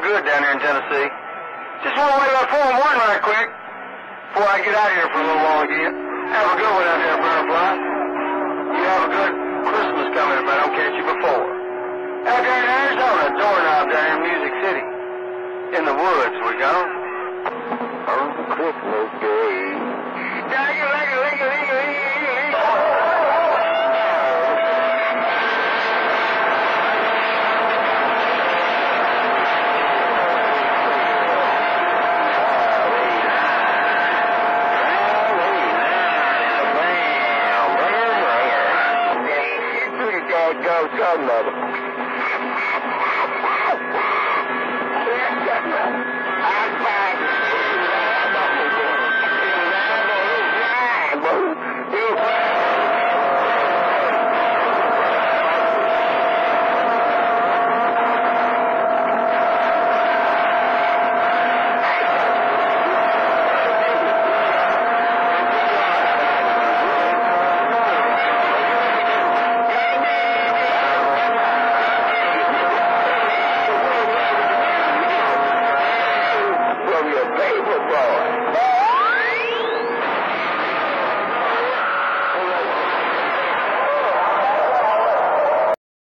real good down here in Tennessee. Just want to wait about four and one right quick before I get out of here for a little while again. Have a good one out there, firefly. You have a good Christmas coming if I don't catch you before. Out there in Arizona, doorknob down here in Music City. In the woods, we go. On Christmas Day. go, go, mother.